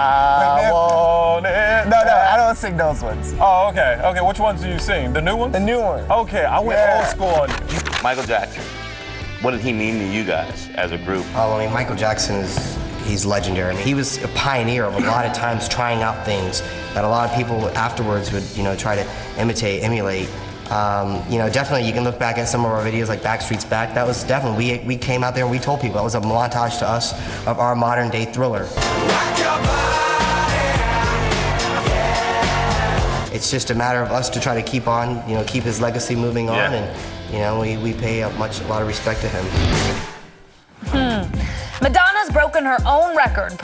I want it. No, no, I don't sing those ones. Oh, okay. Okay, which ones do you sing? The new ones? The new one. Okay, I went Yeah. old school on you. Michael Jackson. What did he mean to you guys as a group? Oh, I mean, Michael Jackson is, he's legendary. I mean, he was a pioneer of a lot of times trying out things that a lot of people afterwards would, you know, try to imitate, emulate. Um, you know, definitely you can look back at some of our videos like Backstreet's Back. That was definitely, we, we came out there and we told people that was a montage to us of our modern day thriller. It's just a matter of us to try to keep on, you know, keep his legacy moving on, and you know, we, we pay a much a lot of respect to him. Hmm. Madonna's broken her own record.